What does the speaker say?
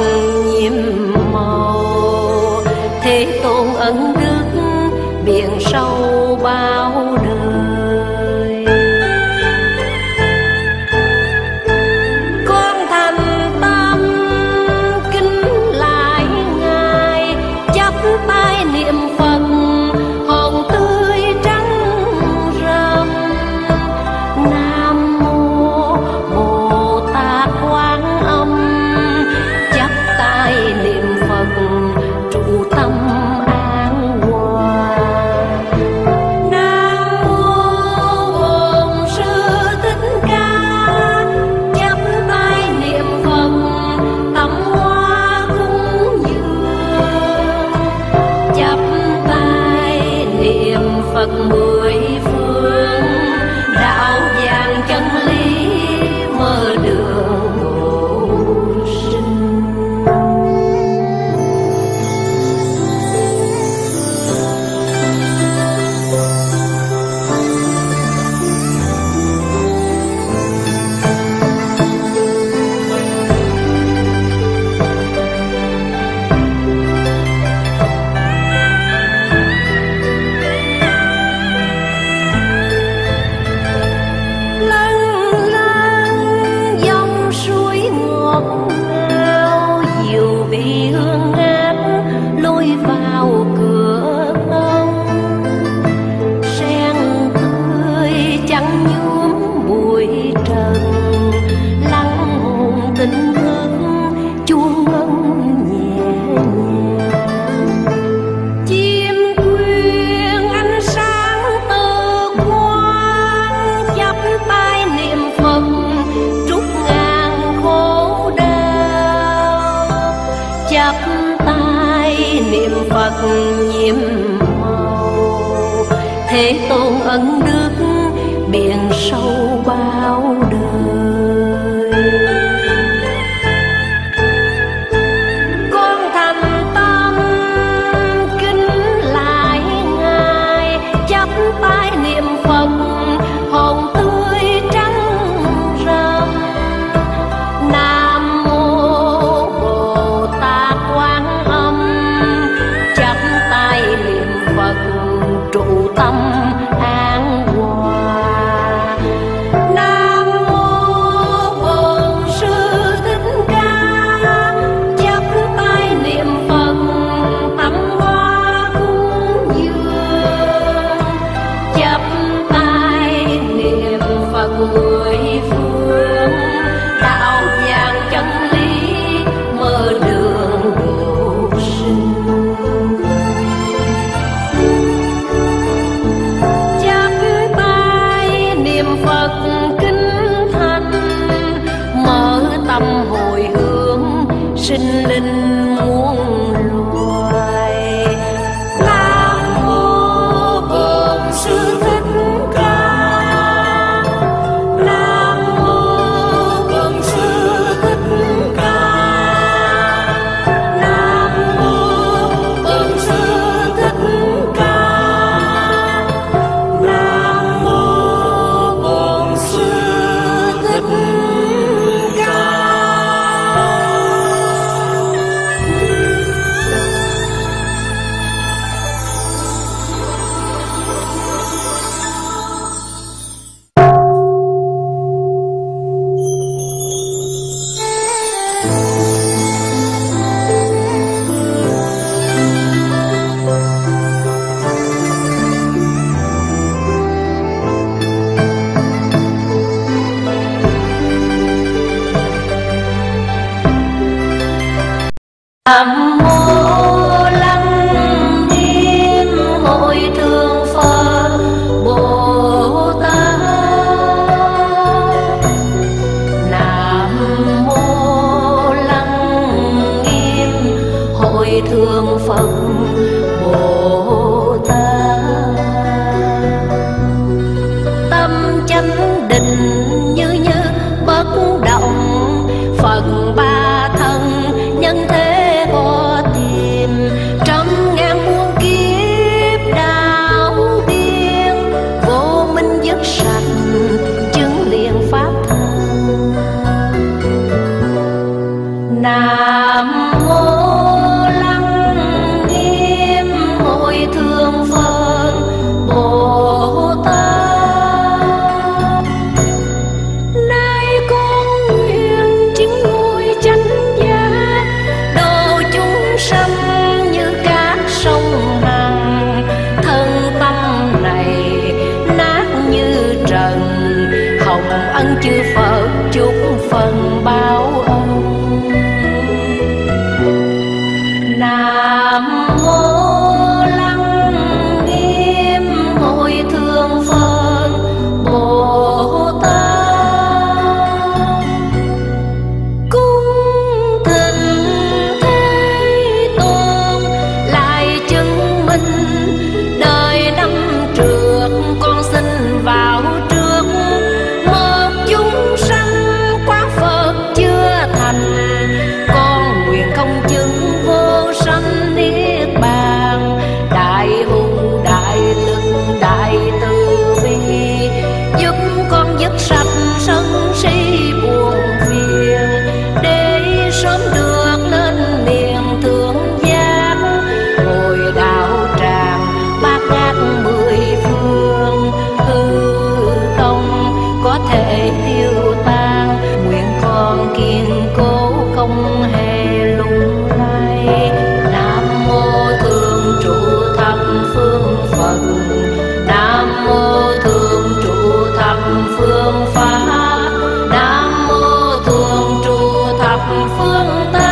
nhiệm màu. Thế tôn ấn đức biển sâu bao đời. Con thành tâm kính lại ngài, chắp tay niệm phật buổi nhiệm màu thế tôn ân đức linh muốn lùa hồng ăn chư phật chúc phần bao ân. tang